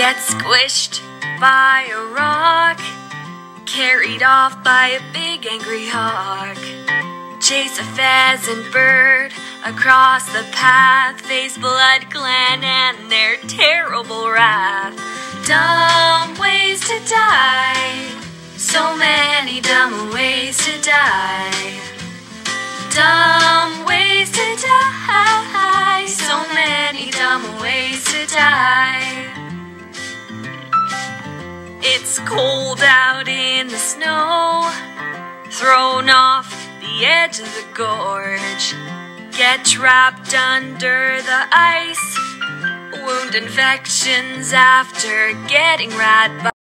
Get squished by a rock, carried off by a big angry hawk. Chase a pheasant bird across the path, face Blood Clan and their terrible wrath. Dumb ways to die, so many dumb ways to die. Dumb ways to die, so many dumb ways to die. It's cold out in the snow, thrown off the edge of the gorge. Get trapped under the ice, wound infections after getting rat